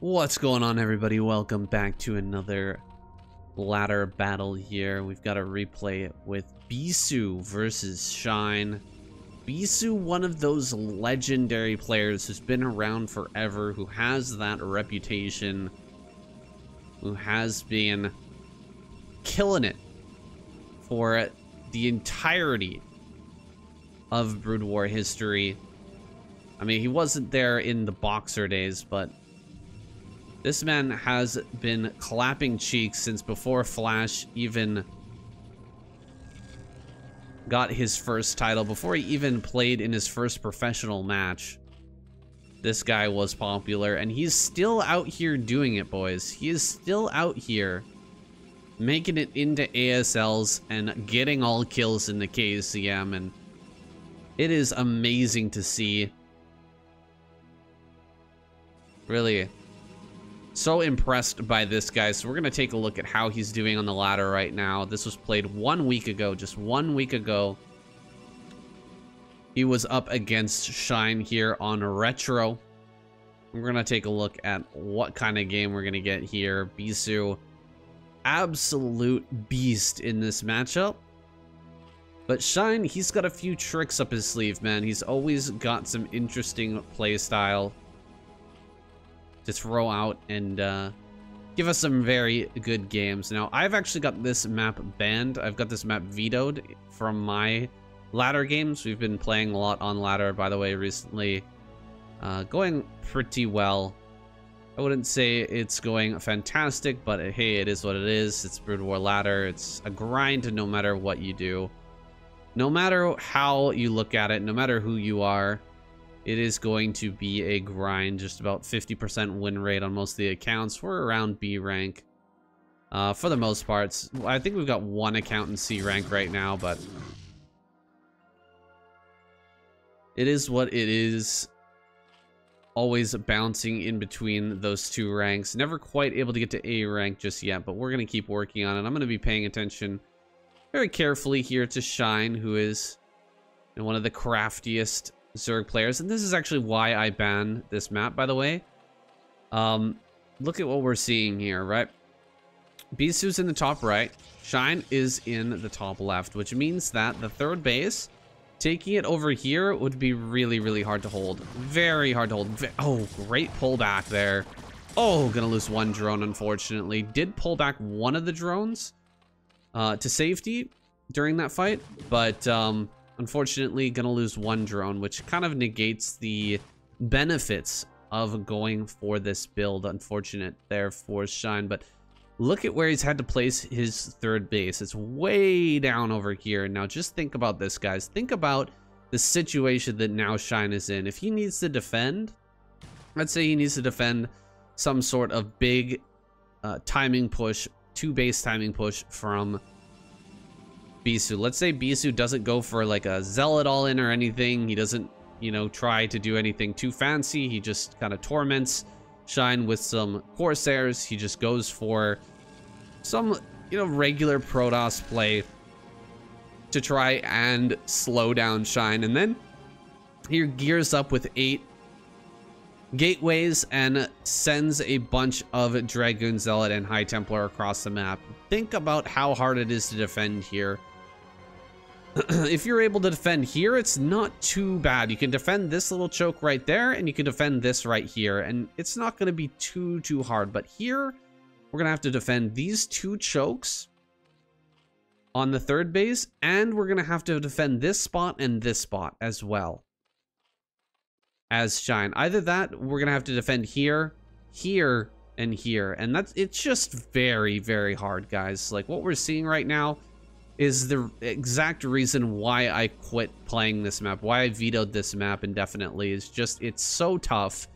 What's going on everybody? Welcome back to another ladder battle here. We've got a replay with Bisu versus Shine. Bisu, one of those legendary players who's been around forever, who has that reputation, who has been killing it for the entirety of Brood War history. I mean, he wasn't there in the Boxer days, but this man has been clapping cheeks since before Flash even got his first title, before he even played in his first professional match. This guy was popular, and he's still out here doing it, boys. He is still out here making it into ASLs and getting all kills in the KCM, and it is amazing to see. Really, so impressed by this guy. So we're to take a look at how he's doing on the ladder right now. This was played one week ago, just one week ago. He was up against Shine here on Retro. We're to take a look at what kind of game we're to get here. Bisu, absolute beast in this matchup. But Shine, he's got a few tricks up his sleeve, man. He's always got some interesting play style to throw out and uh, give us some very good games. Now, I've actually got this map banned. I've got this map vetoed from my ladder games. We've been playing a lot on ladder, by the way, recently. Uh, going pretty well. I wouldn't say it's going fantastic, but hey, it is what it is. It's Brood War ladder. It's a grind no matter what you do. No matter how you look at it, no matter who you are, it is going to be a grind, just about 50% win rate on most of the accounts. We're around B rank. Uh, for the most parts. I think we've got one account in C rank right now, but... It is what it is. Always bouncing in between those two ranks. Never quite able to get to A rank just yet, but we're going to keep working on it. I'm going to be paying attention very carefully here to Shine, who is one of the craftiest Zerg players. And this is actually why I ban this map, by the way. Um, look at what we're seeing here, right? Bisu's in the top right. Shine is in the top left, which means that the third base, taking it over here would be really, really hard to hold. Very hard to hold. Oh, great pullback there. Oh, gonna lose one drone, unfortunately. Did pull back one of the drones uh, to safety during that fight, but um, Unfortunately, gonna lose one drone, which kind of negates the benefits of going for this build. Unfortunate there for Shine, but look at where he's had to place his third base. It's way down over here. Now just think about this, guys. Think about the situation that now Shine is in. If he needs to defend, let's say he needs to defend some sort of big uh, timing push, two base timing push from Bisu. Let's say Bisu doesn't go for like a Zealot all in or anything. He doesn't, you know, try to do anything too fancy. He just kind of torments Shine with some Corsairs. He just goes for some, you know, regular Protoss play to try and slow down Shine. And then he gears up with eight gateways and sends a bunch of Dragoon Zealot and High Templar across the map. Think about how hard it is to defend here. if you're able to defend here, it's not too bad. You can defend this little choke right there, and you can defend this right here, and it's not going to be too, too hard. But here, we're going to have to defend these two chokes on the third base, and we're going to have to defend this spot and this spot as well as Shine. Either that, we're going to have to defend here, here, and here. And that's it's just very, very hard, guys. Like, what we're seeing right now is the exact reason why I quit playing this map, why I vetoed this map indefinitely, is just it's so tough.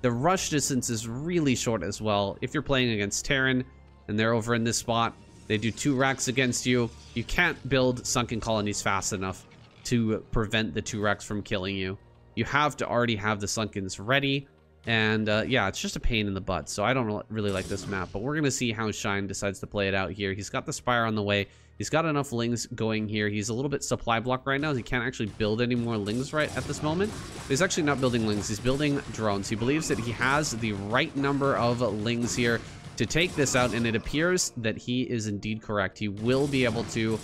The rush distance is really short as well. If you're playing against Terran and they're over in this spot, they do two racks against you, you can't build sunken colonies fast enough to prevent the two racks from killing you. You have to already have the sunkens ready And uh, yeah, it's just a pain in the butt. So I don't really like this map. But we're going to see how Shine decides to play it out here. He's got the Spire on the way. He's got enough lings going here. He's a little bit supply block right now. He can't actually build any more lings right at this moment. He's actually not building lings. He's building drones. He believes that he has the right number of lings here to take this out, and it appears that he is indeed correct. He will be able to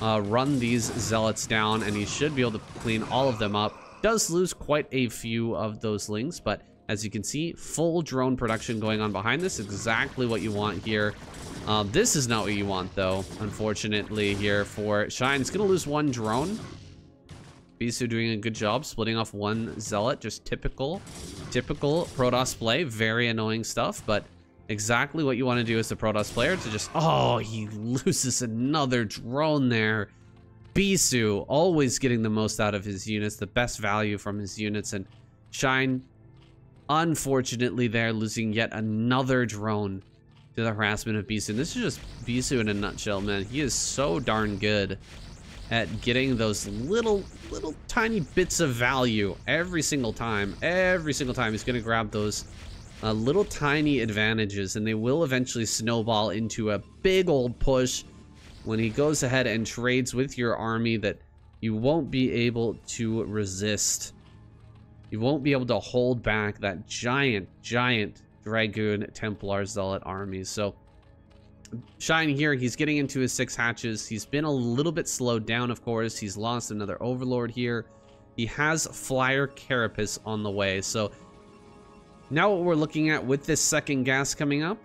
uh, run these zealots down, and he should be able to clean all of them up. Does lose quite a few of those lings, but as you can see, full drone production going on behind this. Exactly what you want here. Um, this is not what you want, though, unfortunately, here for Shine. It's going to lose one drone. Bisu doing a good job splitting off one Zealot. Just typical, typical Protoss play. Very annoying stuff, but exactly what you want to do as a Protoss player to just... Oh, he loses another drone there. Bisu always getting the most out of his units, the best value from his units, and Shine Unfortunately, they're losing yet another drone to the harassment of Bisu. And this is just Bisu in a nutshell, man. He is so darn good at getting those little, little tiny bits of value every single time. Every single time he's going to grab those uh, little tiny advantages and they will eventually snowball into a big old push when he goes ahead and trades with your army that you won't be able to resist. You won't be able to hold back that giant, giant Dragoon Templar Zealot army. So Shine here, he's getting into his six hatches. He's been a little bit slowed down, of course. He's lost another Overlord here. He has Flyer Carapace on the way. So now what we're looking at with this second gas coming up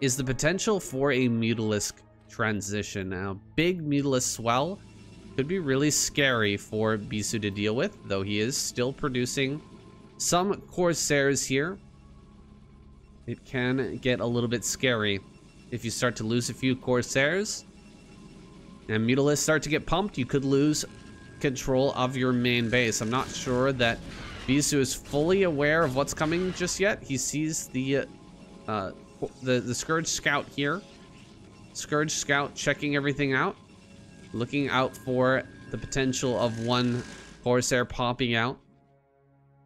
is the potential for a Mutalisk transition. Now, big Mutalisk swell could be really scary for Bisu to deal with, though he is still producing some Corsairs here. It can get a little bit scary if you start to lose a few Corsairs. And Mutalisks start to get pumped, you could lose control of your main base. I'm not sure that Bisu is fully aware of what's coming just yet. He sees the uh, the, the Scourge Scout here. Scourge Scout checking everything out looking out for the potential of one Corsair popping out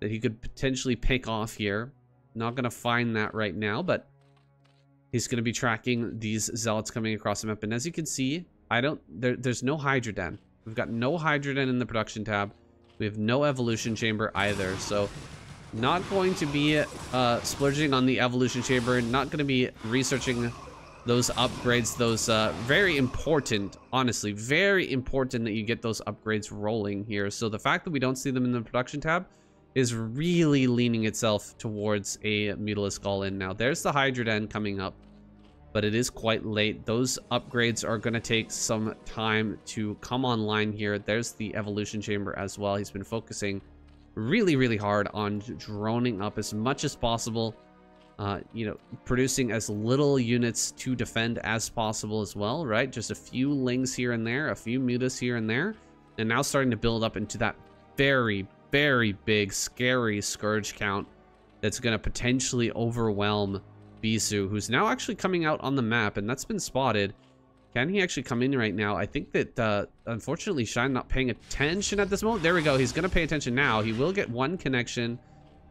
that he could potentially pick off here. Not going to find that right now, but he's going to be tracking these zealots coming across the map. And as you can see, I don't, there, there's no Hydra Den. We've got no Hydra Den in the production tab. We have no evolution chamber either. So not going to be uh, splurging on the evolution chamber. Not going to be researching those upgrades, those uh, very important, honestly, very important that you get those upgrades rolling here. So the fact that we don't see them in the production tab is really leaning itself towards a Mutalisk all-in now. There's the Hydra Den coming up, but it is quite late. Those upgrades are going to take some time to come online here. There's the Evolution Chamber as well. He's been focusing really, really hard on droning up as much as possible uh, you know, producing as little units to defend as possible as well, right? Just a few lings here and there, a few mutas here and there, and now starting to build up into that very, very big, scary Scourge count that's going to potentially overwhelm Bisu, who's now actually coming out on the map, and that's been spotted. Can he actually come in right now? I think that, uh, unfortunately, Shine not paying attention at this moment. There we go. He's going to pay attention now. He will get one connection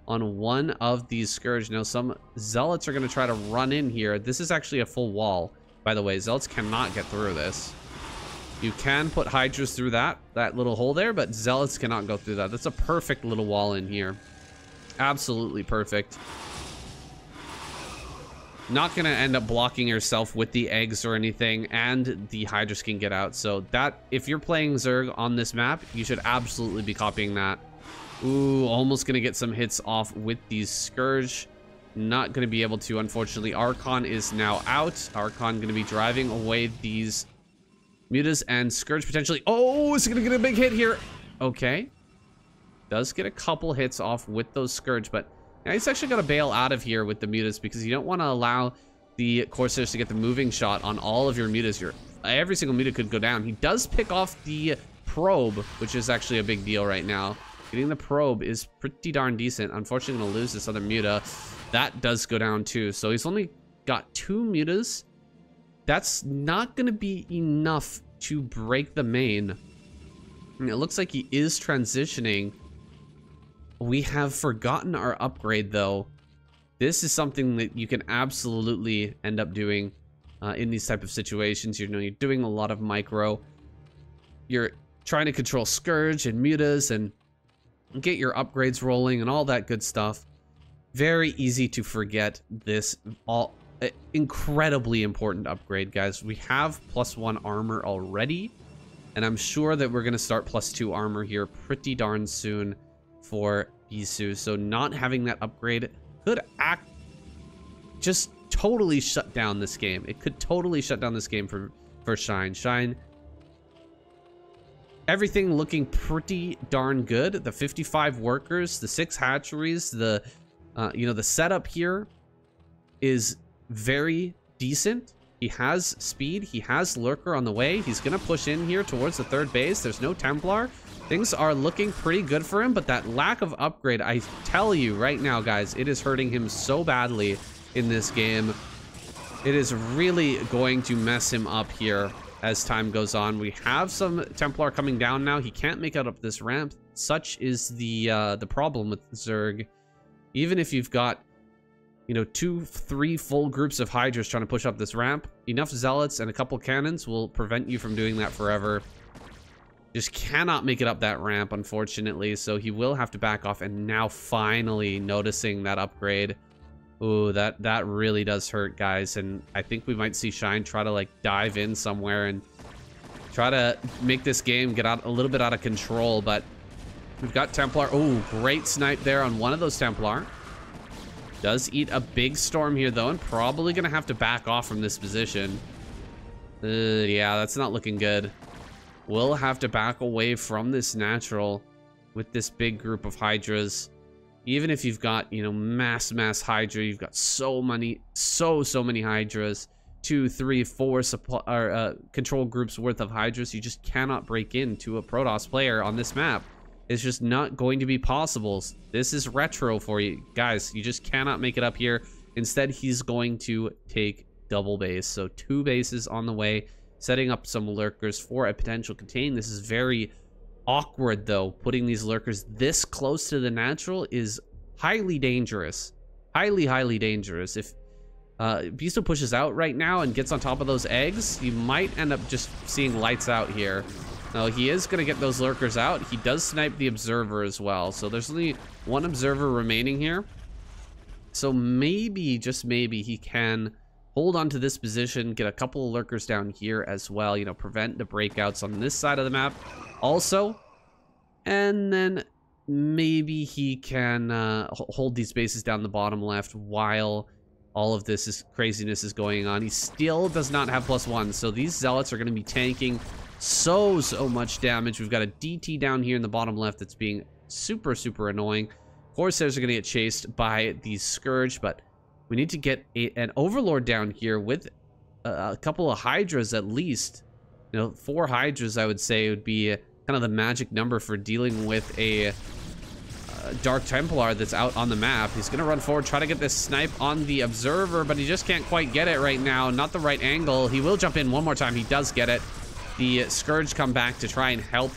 on one of these Scourge. Now, some Zealots are going to try to run in here. This is actually a full wall, by the way. Zealots cannot get through this. You can put Hydras through that, that little hole there, but Zealots cannot go through that. That's a perfect little wall in here. Absolutely perfect. Not going to end up blocking yourself with the eggs or anything, and the Hydras can get out. So that, if you're playing Zerg on this map, you should absolutely be copying that. Ooh, almost going to get some hits off with these Scourge. Not going to be able to, unfortunately. Archon is now out. Archon going to be driving away these Mutas and Scourge potentially. Oh, he going to get a big hit here? Okay. Does get a couple hits off with those Scourge, but now he's actually to bail out of here with the Mutas because you don't want to allow the Corsairs to get the moving shot on all of your Mutas. Your, every single Muta could go down. He does pick off the Probe, which is actually a big deal right now. Getting the probe is pretty darn decent. Unfortunately, going to lose this other muta. That does go down too. So he's only got two mutas. That's not going to be enough to break the main. And it looks like he is transitioning we have forgotten our upgrade though. This is something that you can absolutely end up doing uh, in these type of situations. You know, you're doing a lot of micro. You're trying to control Scourge and Mutas and get your upgrades rolling and all that good stuff. Very easy to forget this all uh, incredibly important upgrade, guys. We have plus one armor already, and I'm sure that we're going to start plus two armor here pretty darn soon for Bisu. So not having that upgrade could act just totally shut down this game. It could totally shut down this game for, for Shine. Shine, everything looking pretty darn good. The 55 workers, the six hatcheries, the, uh, you know, the setup here is very decent. He has speed. He has Lurker on the way. He's going to push in here towards the third base. There's no Templar. Things are looking pretty good for him, but that lack of upgrade, I tell you right now, guys, it is hurting him so badly in this game. It is really going to mess him up here as time goes on. We have some Templar coming down now. He can't make it up this ramp. Such is the uh, the problem with Zerg. Even if you've got, you know, two, three full groups of Hydras trying to push up this ramp, enough Zealots and a couple cannons will prevent you from doing that forever. Just cannot make it up that ramp, unfortunately. So he will have to back off. And now finally noticing that upgrade. Ooh, that, that really does hurt, guys. And I think we might see Shine try to, like, dive in somewhere and try to make this game get out a little bit out of control. But we've got Templar. Oh, great snipe there on one of those Templar. Does eat a big storm here, though, and probably going to have to back off from this position. Uh, yeah, that's not looking good We'll have to back away from this natural with this big group of hydras even if you've got you know mass mass hydra you've got so many so so many hydras two three four supply or uh, control groups worth of hydras you just cannot break into a protoss player on this map. It's just not going to be possible. This is retro for you. Guys you just cannot make it up here. Instead he's going to take double base. So two bases on the way setting up some lurkers for a potential contain. This is very awkward, though. Putting these lurkers this close to the natural is highly dangerous. Highly, highly dangerous. If uh, Bisu pushes out right now and gets on top of those eggs, you might end up just seeing lights out here. Now, he is going to get those lurkers out. He does snipe the observer as well. So there's only one observer remaining here. So maybe, just maybe, he can hold on to this position, get a couple of lurkers down here as well, you know, prevent the breakouts on this side of the map also. And then maybe he can uh, hold these bases down the bottom left while all of this is craziness is going on. He still does not have plus one, so these zealots are going to be tanking so, so much damage. We've got a DT down here in the bottom left that's being super, super annoying. Corsairs are going to get chased by the Scourge, but we need to get a, an Overlord down here with a, a, couple of Hydras at least. You know, four Hydras, I would say, would be kind of the magic number for dealing with a uh, Dark Templar that's out on the map. He's going to run forward, try to get this snipe on the Observer, but he just can't quite get it right now. Not the right angle. He will jump in one more time. He does get it. The Scourge come back to try and help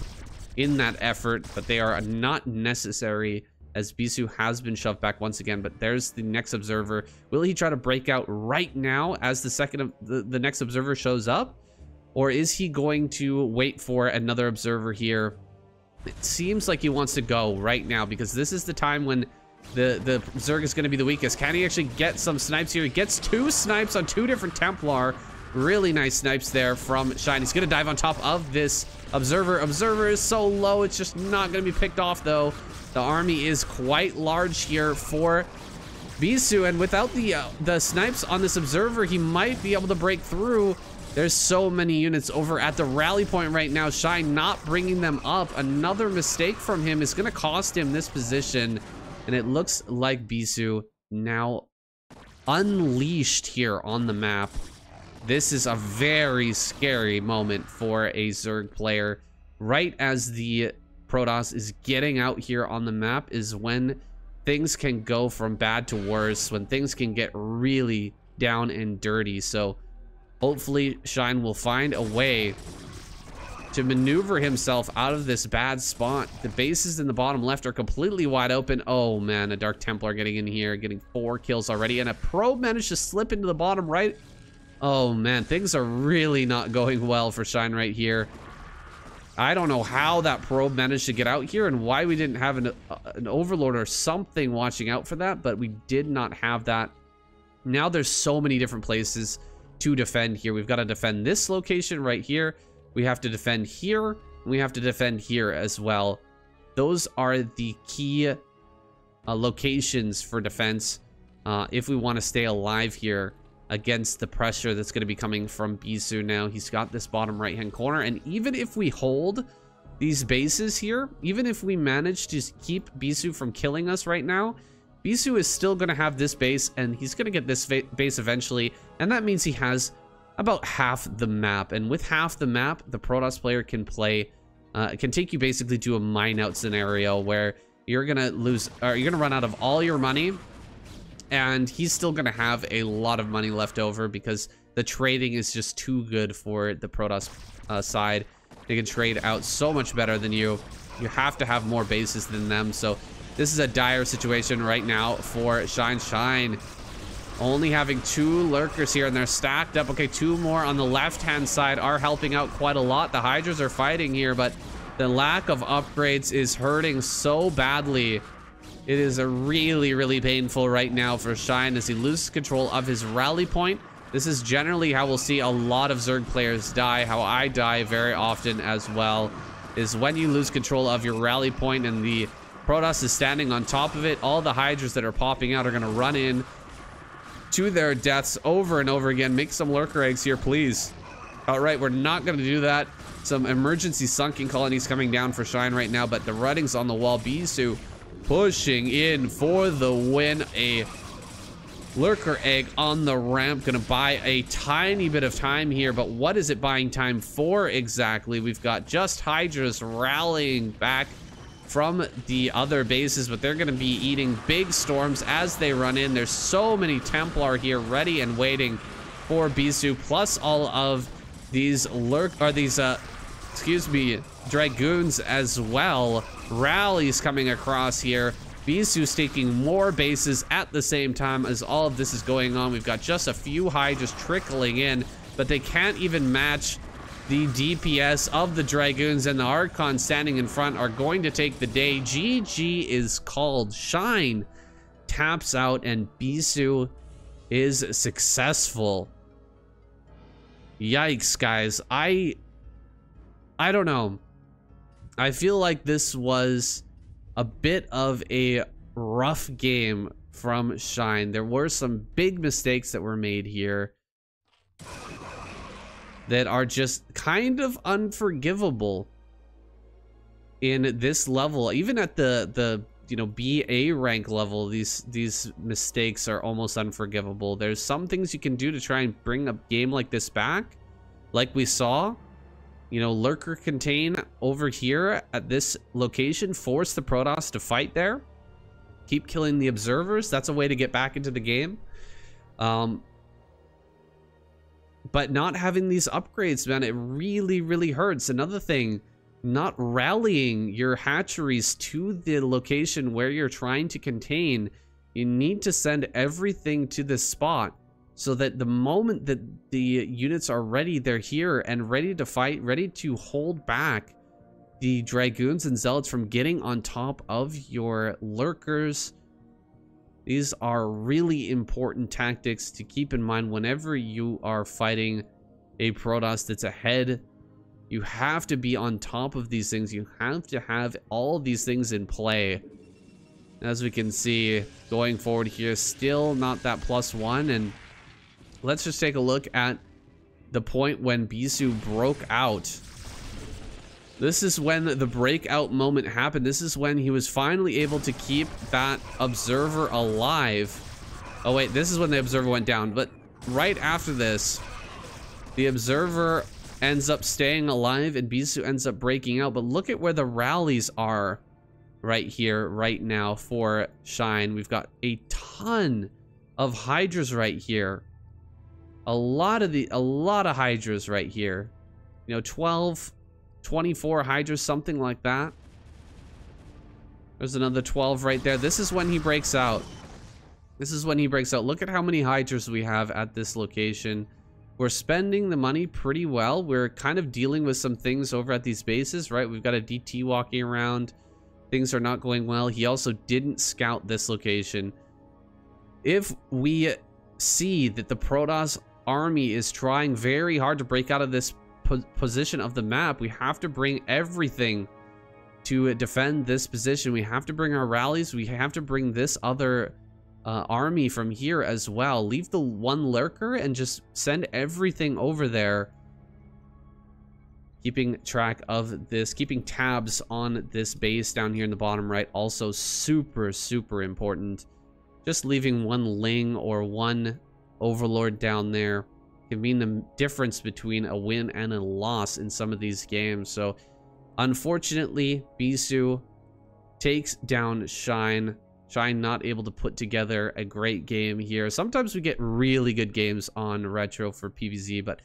in that effort, but they are not necessary as Bisu has been shoved back once again, but there's the next observer. Will he try to break out right now as the second the, the next observer shows up? Or is he going to wait for another observer here? It seems like he wants to go right now because this is the time when the, the Zerg is going to be the weakest. Can he actually get some snipes here? He gets two snipes on two different Templar. Really nice snipes there from Shine. He's going to dive on top of this Observer. Observer is so low, it's just not going to be picked off, though. The army is quite large here for Bisu, and without the uh, the snipes on this observer, he might be able to break through. There's so many units over at the rally point right now. Shine not bringing them up. Another mistake from him is going to cost him this position. And it looks like Bisu now unleashed here on the map. This is a very scary moment for a Zerg player. Right as the Protoss is getting out here on the map is when things can go from bad to worse, when things can get really down and dirty. So hopefully Shine will find a way to maneuver himself out of this bad spot. The bases in the bottom left are completely wide open. Oh man, a Dark Templar getting in here, getting four kills already, and a probe managed to slip into the bottom right. Oh man, things are really not going well for Shine right here. I don't know how that probe managed to get out here and why we didn't have an, uh, an overlord or something watching out for that, but we did not have that. Now there's so many different places to defend here. We've got to defend this location right here. We have to defend here. we have to defend here as well. Those are the key uh, locations for defense uh, if we want to stay alive here against the pressure that's going to be coming from Bisu now. He's got this bottom right-hand corner, and even if we hold these bases here, even if we manage to keep Bisu from killing us right now, Bisu is still going to have this base, and he's going to get this base eventually, and that means he has about half the map. And with half the map, the Protoss player can play, uh, can take you basically to a mine out scenario where you're going to lose, or you're going to run out of all your money and he's still going to have a lot of money left over because the trading is just too good for the Protoss uh, side. They can trade out so much better than you. You have to have more bases than them. So this is a dire situation right now for Shine Shine. Only having two lurkers here and they're stacked up. Okay, two more on the left-hand side are helping out quite a lot. The Hydras are fighting here, but the lack of upgrades is hurting so badly it is a really, really painful right now for Shine as he loses control of his rally point. This is generally how we'll see a lot of Zerg players die, how I die very often as well, is when you lose control of your rally point and the Protoss is standing on top of it, all the Hydras that are popping out are going to run in to their deaths over and over again. Make some lurker eggs here, please. All right, we're not going to do that. Some emergency sunken colonies coming down for Shine right now, but the rudding's on the wall. Bisu pushing in for the win. A lurker egg on the ramp. Gonna buy a tiny bit of time here, but what is it buying time for exactly? We've got just Hydras rallying back from the other bases, but they're gonna be eating big storms as they run in. There's so many Templar here ready and waiting for Bisu, plus all of these lurk, or these, uh, excuse me, Dragoons as well. Rallies coming across here. Bisu's taking more bases at the same time as all of this is going on. We've got just a few high just trickling in, but they can't even match the DPS of the Dragoons and the Archon standing in front are going to take the day. GG is called. Shine taps out and Bisu is successful. Yikes, guys. I I don't know. I feel like this was a bit of a rough game from Shine. There were some big mistakes that were made here that are just kind of unforgivable in this level. Even at the the you know BA rank level, these these mistakes are almost unforgivable. There's some things you can do to try and bring a game like this back, like we saw you know, Lurker Contain over here at this location, force the Protoss to fight there. Keep killing the observers. That's a way to get back into the game. Um, but not having these upgrades, man, it really, really hurts. Another thing, not rallying your hatcheries to the location where you're trying to contain. You need to send everything to this spot so that the moment that the units are ready, they're here and ready to fight, ready to hold back the Dragoons and Zealots from getting on top of your Lurkers. These are really important tactics to keep in mind whenever you are fighting a Protoss that's ahead. You have to be on top of these things. You have to have all these things in play. As we can see, going forward here, still not that plus one, and let's just take a look at the point when Bisu broke out. This is when the breakout moment happened. This is when he was finally able to keep that observer alive. Oh wait, this is when the observer went down. But right after this, the observer ends up staying alive and Bisu ends up breaking out. But look at where the rallies are right here, right now for Shine. We've got a ton of Hydras right here a lot of the a lot of hydras right here you know 12 24 Hydras, something like that. There's another 12 right there. This is when he breaks out. This is when he breaks out. Look at how many Hydras we have at this location. We're spending the money pretty well. We're kind of dealing with some things over at these bases, right? We've got a DT walking around. Things are not going well. He also didn't scout this location. If we see that the Protoss army is trying very hard to break out of this po position of the map, we have to bring everything to defend this position. We have to bring our rallies. We have to bring this other uh, army from here as well. Leave the one lurker and just send everything over there. Keeping track of this, keeping tabs on this base down here in the bottom right, also super, super important. Just leaving one Ling or one Overlord down there can mean the difference between a win and a loss in some of these games. So Unfortunately, Bisu takes down Shine. Shine not able to put together a great game here. Sometimes we get really good games on Retro for PVZ, but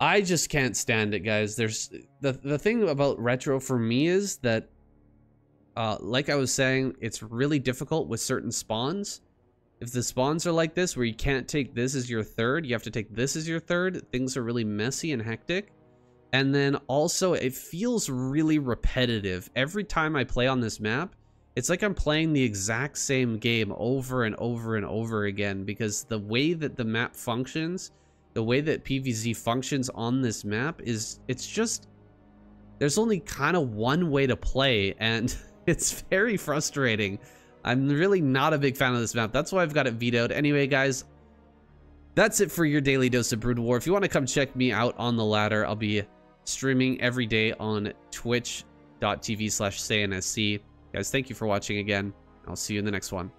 I just can't stand it, guys. There's the the thing about Retro for me is that uh, like I was saying, it's really difficult with certain spawns. If the spawns are like this, where you can't take this as your third, you have to take this as your third, things are really messy and hectic. And then also, it feels really repetitive. Every time I play on this map, it's like I'm playing the exact same game over and over and over again because the way that the map functions, the way that PVZ functions on this map is, it's just, there's only kind of one way to play and it's very frustrating. I'm really not a big fan of this map. That's why I've got it vetoed. Anyway, guys, that's it for your daily dose of Brood War. If you want to come check me out on the ladder, I'll be streaming every day on twitch.tv slash Guys, thank you for watching again. I'll see you in the next one.